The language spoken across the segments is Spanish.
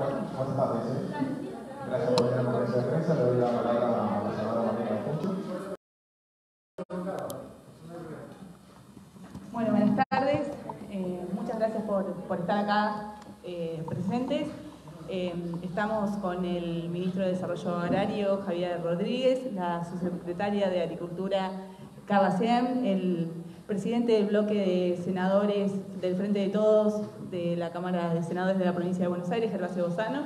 tardes. ¿eh? Gracias por venir a la conferencia de prensa. Le doy la palabra a la senadora Martina Pucho. Bueno, buenas tardes. Eh, muchas gracias por, por estar acá eh, presentes. Eh, estamos con el ministro de Desarrollo Agrario, Javier Rodríguez, la subsecretaria de Agricultura, Carla Siem, el presidente del bloque de senadores del Frente de Todos de la Cámara de Senadores de la Provincia de Buenos Aires, Gervasio Bozano,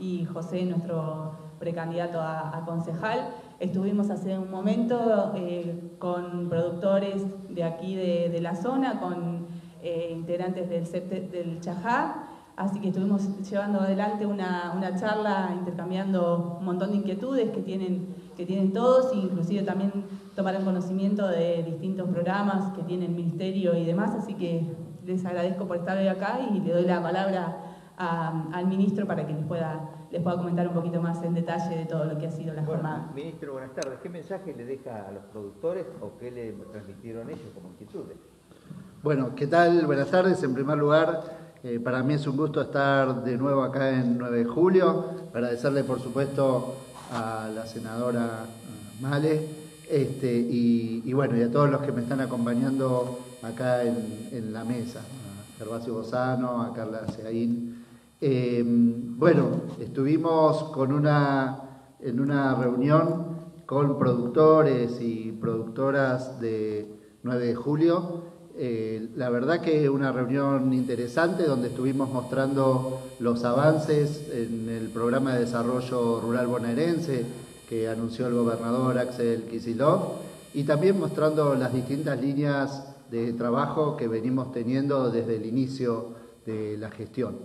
y José, nuestro precandidato a, concejal. Estuvimos hace un momento eh, con productores de aquí de, de la zona, con eh, integrantes del, CEPTE del Chajá, así que estuvimos llevando adelante una, una, charla, intercambiando un montón de inquietudes que tienen, que tienen todos, inclusive también tomaron conocimiento de distintos programas que tiene el Ministerio y demás, así que les agradezco por estar hoy acá y le doy la palabra a, al ministro para que les pueda, les pueda comentar un poquito más en detalle de todo lo que ha sido la bueno, jornada. Ministro, buenas tardes. ¿Qué mensaje le deja a los productores o qué le transmitieron ellos como inquietudes? Bueno, ¿qué tal? Buenas tardes. En primer lugar, eh, para mí es un gusto estar de nuevo acá en 9 de julio. Agradecerle, por supuesto, a la senadora eh, Male este, y, y, bueno, y a todos los que me están acompañando acá en, en la mesa. A Gervasio Bozano, a Carla Seaín. Eh, bueno, estuvimos con una, en una reunión con productores y productoras de 9 de julio. Eh, la verdad que una reunión interesante donde estuvimos mostrando los avances en el programa de desarrollo rural bonaerense que anunció el gobernador Axel Kicillof y también mostrando las distintas líneas de trabajo que venimos teniendo desde el inicio de la gestión.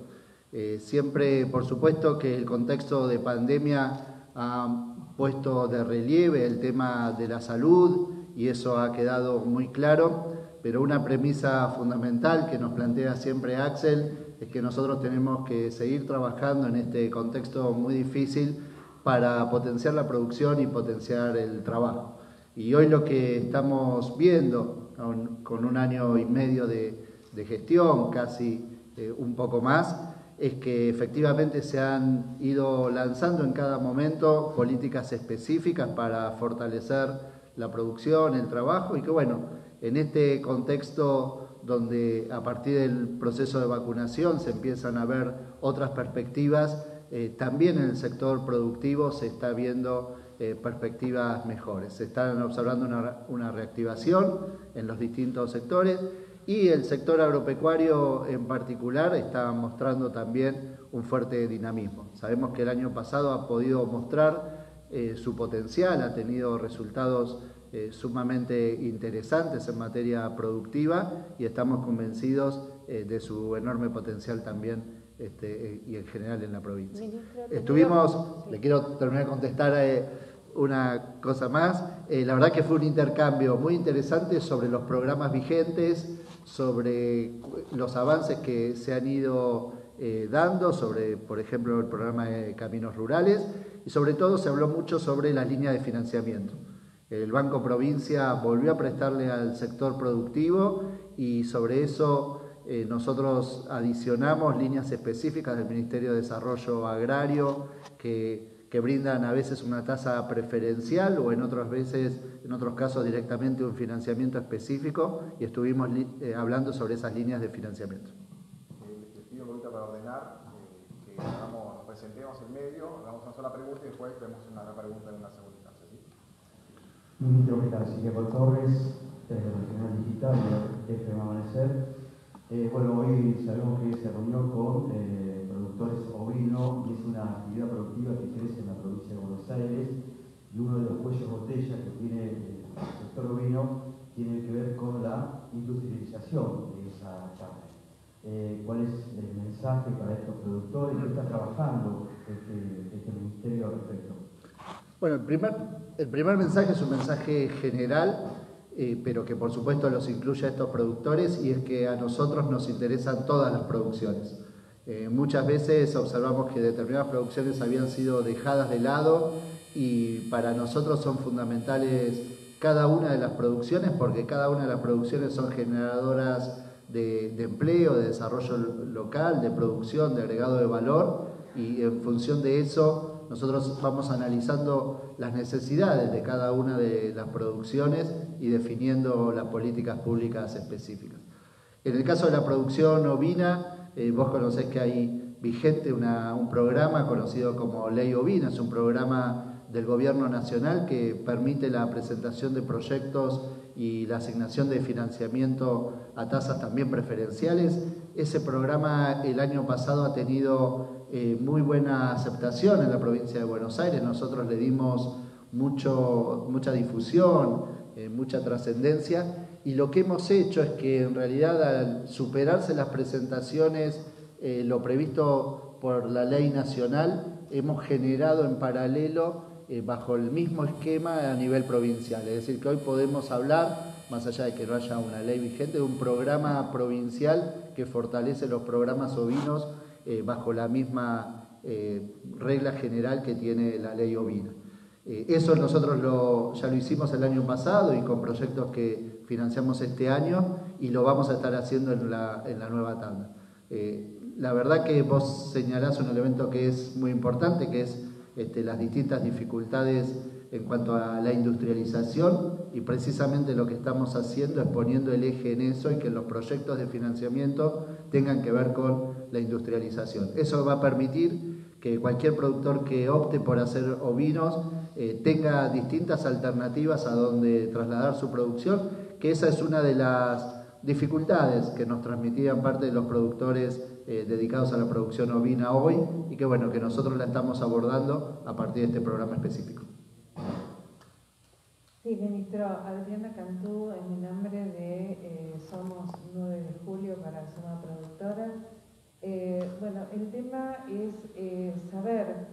Eh, siempre, por supuesto, que el contexto de pandemia ha puesto de relieve el tema de la salud y eso ha quedado muy claro, pero una premisa fundamental que nos plantea siempre Axel es que nosotros tenemos que seguir trabajando en este contexto muy difícil para potenciar la producción y potenciar el trabajo. Y hoy lo que estamos viendo, con, un año y medio de, de gestión, casi eh, un poco más, es que efectivamente se han ido lanzando en cada momento políticas específicas para fortalecer la producción, el trabajo y que bueno, en este contexto donde a partir del proceso de vacunación se empiezan a ver otras perspectivas, eh, también en el sector productivo se está viendo eh, perspectivas mejores. Se están observando una, reactivación en los distintos sectores y el sector agropecuario en particular está mostrando también un fuerte dinamismo. Sabemos que el año pasado ha podido mostrar eh, su potencial, ha tenido resultados eh, sumamente interesantes en materia productiva y estamos convencidos eh, de su enorme potencial también este, y en general en la provincia. Estuvimos, le quiero terminar de contestar una cosa más, la verdad que fue un intercambio muy interesante sobre los programas vigentes, sobre los avances que se han ido eh, dando, sobre, por ejemplo, el programa de caminos rurales, y sobre todo se habló mucho sobre la línea de financiamiento. El Banco Provincia volvió a prestarle al sector productivo y sobre eso eh, nosotros adicionamos líneas específicas del Ministerio de Desarrollo Agrario que, que brindan a veces una tasa preferencial o en otras veces, en otros casos directamente un financiamiento específico y estuvimos eh, hablando sobre esas líneas de financiamiento. Eh, pido un para ordenar eh, que nos presentemos en medio, hagamos una sola pregunta y después vemos una pregunta en una segunda. ¿Qué tal? Silvia Torres, desde el Regional Digital de Amanecer. Eh, bueno, hoy sabemos que se reunió con eh, productores ovinos y es una actividad productiva que crece en la provincia de Buenos Aires y uno de los cuellos botella que tiene el sector ovino tiene que ver con la industrialización de esa carne. Eh, ¿Cuál es el mensaje para estos productores? ¿Qué está trabajando este, este ministerio al respecto? Bueno, el primer, el primer mensaje es un mensaje general, eh, pero que por supuesto los incluye a estos productores y es que a nosotros nos interesan todas las producciones. Eh, muchas veces observamos que determinadas producciones habían sido dejadas de lado y para nosotros son fundamentales cada una de las producciones porque cada una de las producciones son generadoras de, de empleo, de desarrollo local, de producción, de agregado de valor y en función de eso nosotros vamos analizando las necesidades de cada una de las producciones y definiendo las políticas públicas específicas. En el caso de la producción ovina, eh, vos conocés que hay vigente un programa conocido como Ley Ovina, es un programa del gobierno nacional que permite la presentación de proyectos y la asignación de financiamiento a tasas también preferenciales. Ese programa el año pasado ha tenido eh, muy buena aceptación en la provincia de Buenos Aires. Nosotros le dimos mucho, mucha difusión, eh, mucha trascendencia y lo que hemos hecho es que en realidad al superarse las presentaciones, eh, lo previsto por la ley nacional, hemos generado en paralelo bajo el mismo esquema a nivel provincial. Es decir, que hoy podemos hablar, más allá de que no haya una ley vigente, de un programa provincial que fortalece los programas ovinos eh, bajo la misma eh, regla general que tiene la ley ovina. eso nosotros ya lo hicimos el año pasado y con proyectos que financiamos este año y lo vamos a estar haciendo en la, en la nueva tanda. la verdad que vos señalás un elemento que es muy importante, que es este, las distintas dificultades en cuanto a la industrialización y precisamente lo que estamos haciendo es poniendo el eje en eso y que los proyectos de financiamiento tengan que ver con la industrialización. Eso va a permitir que cualquier productor que opte por hacer ovinos eh, tenga distintas alternativas a donde trasladar su producción, que esa es una de las dificultades que nos transmitían parte de los productores eh, dedicados a la producción ovina hoy y que bueno, que nosotros la estamos abordando a partir de este programa específico. Sí, ministro, Adriana Cantú, en nombre de eh, Somos 9 de Julio para Suma Productora. Eh, bueno, el tema es saber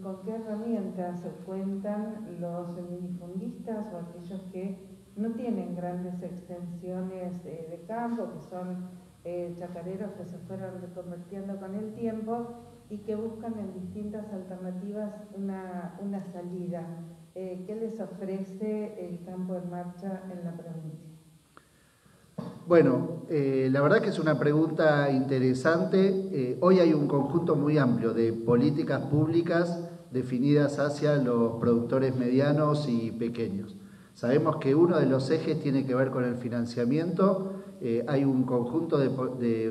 con qué herramientas cuentan los minifundistas o aquellos que no tienen grandes extensiones de campo, que son eh, chacareros que se fueron reconvirtiendo con el tiempo y que buscan en distintas alternativas una, una salida. Eh, ¿Qué les ofrece el campo en marcha en la provincia? Bueno, eh, la verdad que es una pregunta interesante. hoy hay un conjunto muy amplio de políticas públicas definidas hacia los productores medianos y pequeños. Sabemos que uno de los ejes tiene que ver con el financiamiento eh, hay un conjunto de,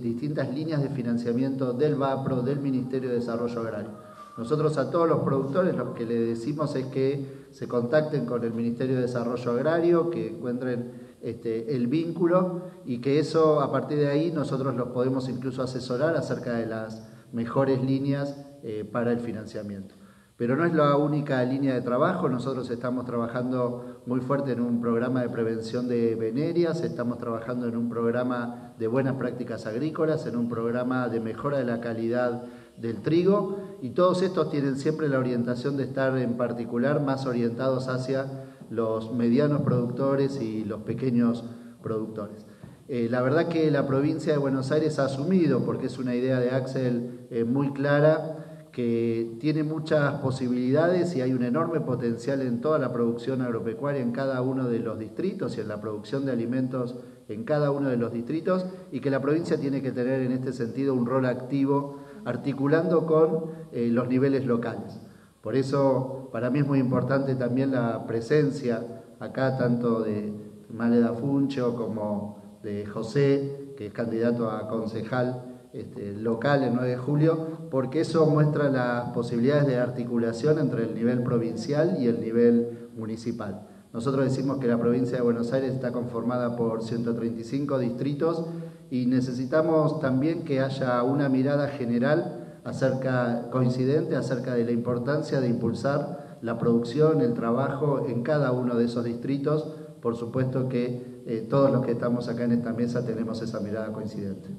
distintas líneas de financiamiento del VAPRO, del Ministerio de Desarrollo Agrario. Nosotros a todos los productores lo que le decimos es que se contacten con el Ministerio de Desarrollo Agrario, que encuentren este, el vínculo y que eso a partir de ahí nosotros los podemos incluso asesorar acerca de las mejores líneas eh, para el financiamiento. Pero no es la única línea de trabajo, nosotros estamos trabajando muy fuerte en un programa de prevención de venerias, estamos trabajando en un programa de buenas prácticas agrícolas, en un programa de mejora de la calidad del trigo y todos estos tienen siempre la orientación de estar en particular más orientados hacia los medianos productores y los pequeños productores. Eh, la verdad que la provincia de Buenos Aires ha asumido, porque es una idea de Axel eh, muy clara, que tiene muchas posibilidades y hay un enorme potencial en toda la producción agropecuaria en cada uno de los distritos y en la producción de alimentos en cada uno de los distritos y que la provincia tiene que tener en este sentido un rol activo articulando con eh, los niveles locales. Por eso para mí es muy importante también la presencia acá tanto de Maleda Funcho como de José, que es candidato a concejal este, local el 9 de julio, porque eso muestra las posibilidades de articulación entre el nivel provincial y el nivel municipal. Nosotros decimos que la provincia de Buenos Aires está conformada por 135 distritos y necesitamos también que haya una mirada general acerca, coincidente acerca de la importancia de impulsar la producción, el trabajo en cada uno de esos distritos. Por supuesto que eh, todos los que estamos acá en esta mesa tenemos esa mirada coincidente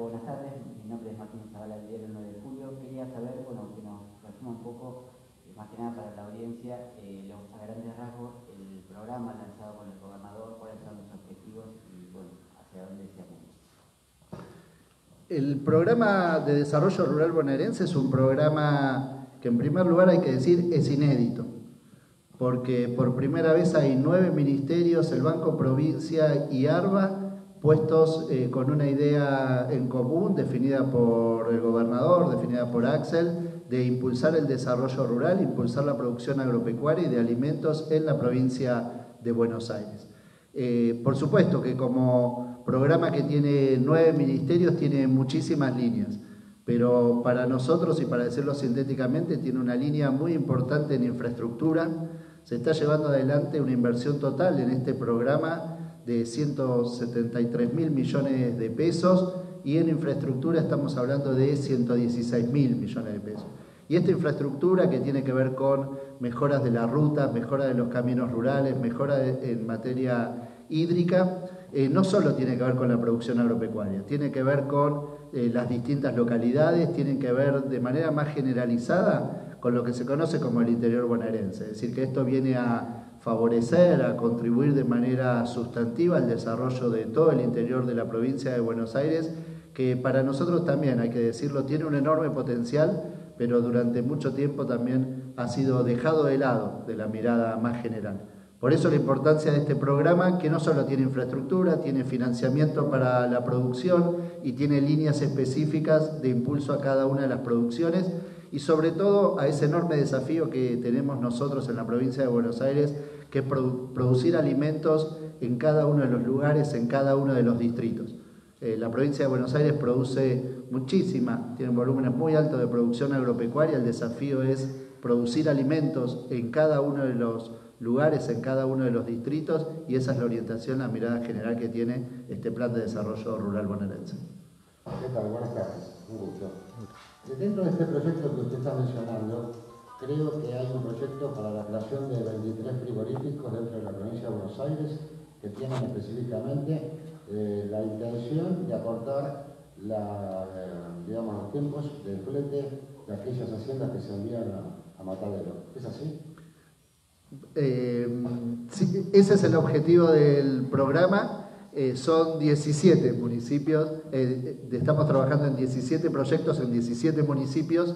buenas tardes. Mi nombre es Martín Zavala, diario 9 de julio. Quería saber, bueno, que nos resuma un poco, eh, más que nada para la audiencia, eh, a grandes rasgos, el programa lanzado por el gobernador, cuáles son los objetivos y, bueno, hacia dónde se apunta. El programa de desarrollo rural bonaerense es un programa que en primer lugar hay que decir es inédito, porque por primera vez hay nueve ministerios, el Banco Provincia y ARBA puestos eh, con una idea en común definida por el gobernador, definida por Axel, de impulsar el desarrollo rural, impulsar la producción agropecuaria y de alimentos en la provincia de Buenos Aires. Eh, por supuesto que como programa que tiene nueve ministerios tiene muchísimas líneas, pero para nosotros, y para decirlo sintéticamente, tiene una línea muy importante en infraestructura. Se está llevando adelante una inversión total en este programa de 173 mil millones de pesos y en infraestructura estamos hablando de 116 mil millones de pesos. Y esta infraestructura que tiene que ver con mejoras de las rutas, mejora de los caminos rurales, mejora en materia hídrica, eh, no solo tiene que ver con la producción agropecuaria, tiene que ver con eh, las distintas localidades, tiene que ver de manera más generalizada con lo que se conoce como el interior bonaerense. Es decir, que esto viene a favorecer, a contribuir de manera sustantiva al desarrollo de todo el interior de la provincia de Buenos Aires, que para nosotros también, hay que decirlo, tiene un enorme potencial, pero durante mucho tiempo también ha sido dejado de lado de la mirada más general. Por eso la importancia de este programa, que no solo tiene infraestructura, tiene financiamiento para la producción y tiene líneas específicas de impulso a cada una de las producciones y sobre todo a ese enorme desafío que tenemos nosotros en la provincia de Buenos Aires, que es producir alimentos en cada uno de los lugares, en cada uno de los distritos. Eh, la provincia de Buenos Aires produce muchísima, tiene volúmenes muy altos de producción agropecuaria, el desafío es producir alimentos en cada uno de los lugares, en cada uno de los distritos y esa es la orientación, la mirada general que tiene este plan de desarrollo rural bonaerense. ¿Qué? Buenas tardes, un gusto. Dentro de este proyecto que usted está mencionando, creo que hay un proyecto para la creación de 23 frigoríficos dentro de la provincia de Buenos Aires que tienen específicamente eh, la intención de acortar eh, digamos, los tiempos de flete de aquellas haciendas que se envían a, Matadero. ¿Es así? Eh, ese es el objetivo del programa. son 17 municipios, estamos trabajando en 17 proyectos en 17 municipios,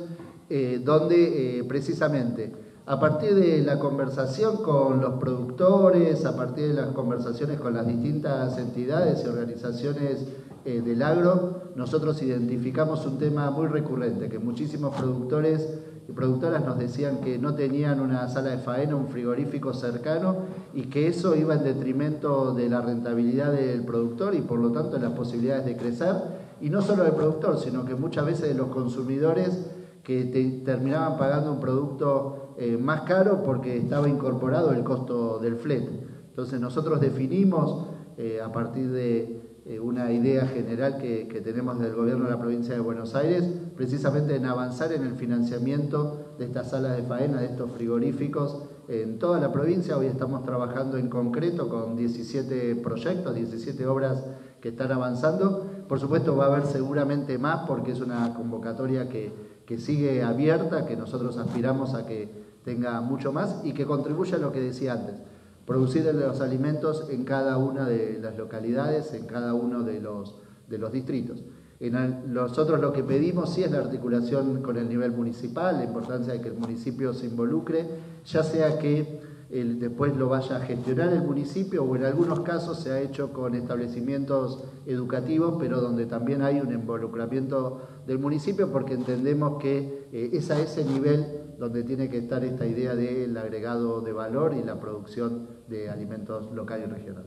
donde precisamente a partir de la conversación con los productores, a partir de las conversaciones con las distintas entidades y organizaciones eh, del agro, nosotros identificamos un tema muy recurrente, que muchísimos productores y productoras nos decían que no tenían una sala de faena, un frigorífico cercano y que eso iba en detrimento de la rentabilidad del productor y por lo tanto de las posibilidades de crecer, y no solo del productor, sino que muchas veces de los consumidores que terminaban pagando un producto eh, más caro porque estaba incorporado el costo del flete. Entonces nosotros definimos eh, a partir de eh, una idea general que, tenemos del gobierno de la provincia de Buenos Aires, precisamente en avanzar en el financiamiento de estas salas de faena, de estos frigoríficos en toda la provincia. Hoy estamos trabajando en concreto con 17 proyectos, 17 obras que están avanzando. Por supuesto va a haber seguramente más porque es una convocatoria que, que sigue abierta, que nosotros aspiramos a que tenga mucho más y que contribuya a lo que decía antes, producir los alimentos en cada una de las localidades, en cada uno de los, distritos. En nosotros lo que pedimos sí es la articulación con el nivel municipal, la importancia de que el municipio se involucre, ya sea que después lo vaya a gestionar el municipio o en algunos casos se ha hecho con establecimientos educativos, pero donde también hay un involucramiento del municipio porque entendemos que eh, es a ese nivel donde tiene que estar esta idea del agregado de valor y la producción de alimentos local y regional.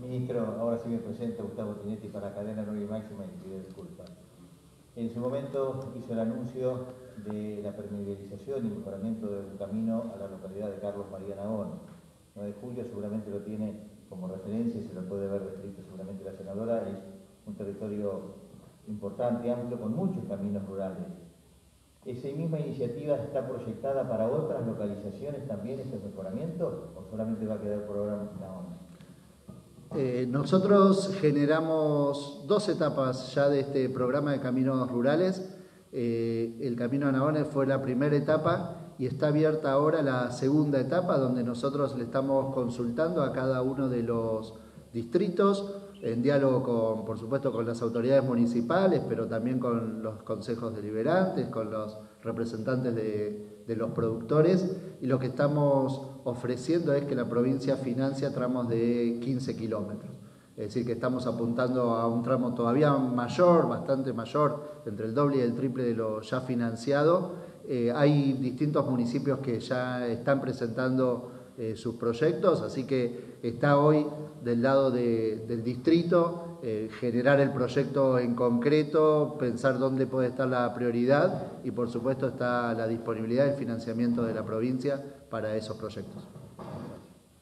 Ministro, ahora sí me presenta Gustavo Tinetti para Cadena Nueva y Máxima y pido disculpas. En su momento hizo el anuncio de la permeabilización y mejoramiento del camino a la localidad de Carlos María Nagón. 9 de julio seguramente lo tiene como referencia y se lo puede ver descrito seguramente la senadora. Es un territorio importante, amplio, con muchos caminos rurales. ¿Esa misma iniciativa está proyectada para otras localizaciones también, este mejoramiento, o solamente va a quedar por ahora en Nagón? Eh, nosotros generamos dos etapas ya de este programa de caminos rurales. Eh, el Camino a Naones fue la primera etapa y está abierta ahora la segunda etapa donde nosotros le estamos consultando a cada uno de los distritos en diálogo con, por supuesto, con las autoridades municipales, pero también con los consejos deliberantes, con los representantes de, de los productores y lo que estamos ofreciendo es que la provincia financia tramos de 15 kilómetros. Es decir, que estamos apuntando a un tramo todavía mayor, bastante mayor, entre el doble y el triple de lo ya financiado. Eh, hay distintos municipios que ya están presentando eh, sus proyectos, así que está hoy del lado de- del distrito eh, generar el proyecto en concreto, pensar dónde puede estar la prioridad y por supuesto está la disponibilidad del financiamiento de la provincia para esos proyectos.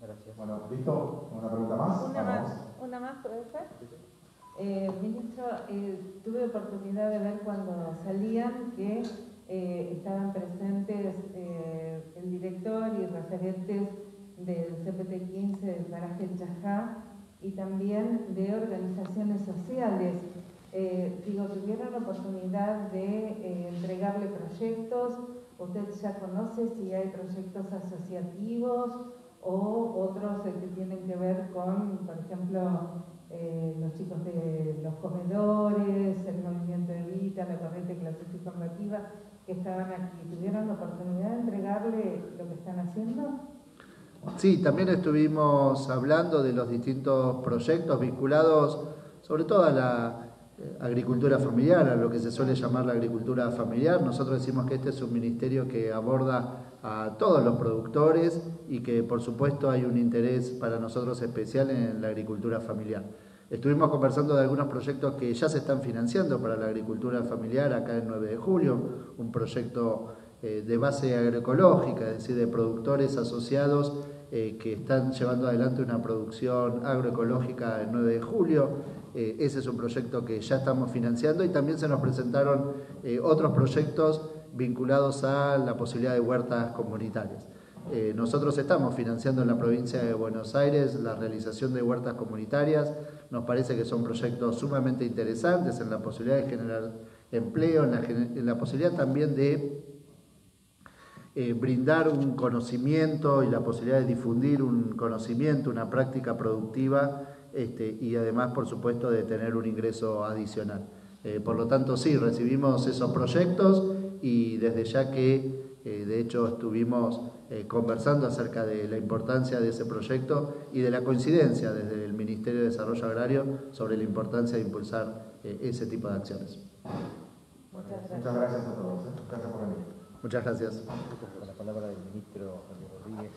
Gracias. Bueno, ¿listo? ¿Una pregunta más? Una Vamos. más, una más, ¿puede ser? Eh, ministro, eh, tuve oportunidad de ver cuando salían que eh, estaban presentes eh, el director y referentes del CPT-15 del paraje El Chajá y también de organizaciones sociales. Eh, digo, ¿tuvieron oportunidad de eh, entregarle proyectos? ¿Usted ya conoce si hay proyectos asociativos o otros eh, que tienen que ver con, por ejemplo, eh, los chicos de los comedores, el movimiento Evita, la corriente clásica y formativa, que estaban aquí. ¿Tuvieron la oportunidad de entregarle lo que están haciendo? Sí, también estuvimos hablando de los distintos proyectos vinculados sobre todo a la agricultura familiar, a lo que se suele llamar la agricultura familiar. Nosotros decimos que este es un ministerio que aborda a todos los productores y que por supuesto hay un interés para nosotros especial en la agricultura familiar. Estuvimos conversando de algunos proyectos que ya se están financiando para la agricultura familiar acá en 9 de julio, un proyecto eh, de base agroecológica, es decir, de productores asociados eh, que están llevando adelante una producción agroecológica el 9 de julio. Eh, ese es un proyecto que ya estamos financiando y también se nos presentaron eh, otros proyectos vinculados a la posibilidad de huertas comunitarias. Eh, nosotros estamos financiando en la provincia de Buenos Aires la realización de huertas comunitarias. Nos parece que son proyectos sumamente interesantes en la posibilidad de generar empleo, en la, posibilidad también de brindar un conocimiento y la posibilidad de difundir un conocimiento, una práctica productiva este, y además, por supuesto, de tener un ingreso adicional. Eh, por lo tanto, sí, recibimos esos proyectos y desde ya que, eh, de hecho, estuvimos eh, conversando acerca de la importancia de ese proyecto y de la coincidencia desde el Ministerio de Desarrollo Agrario sobre la importancia de impulsar eh, ese tipo de acciones. Muchas gracias. Muchas gracias a todos. Gracias por venir. Muchas gracias. Con la palabra del ministro Rodríguez.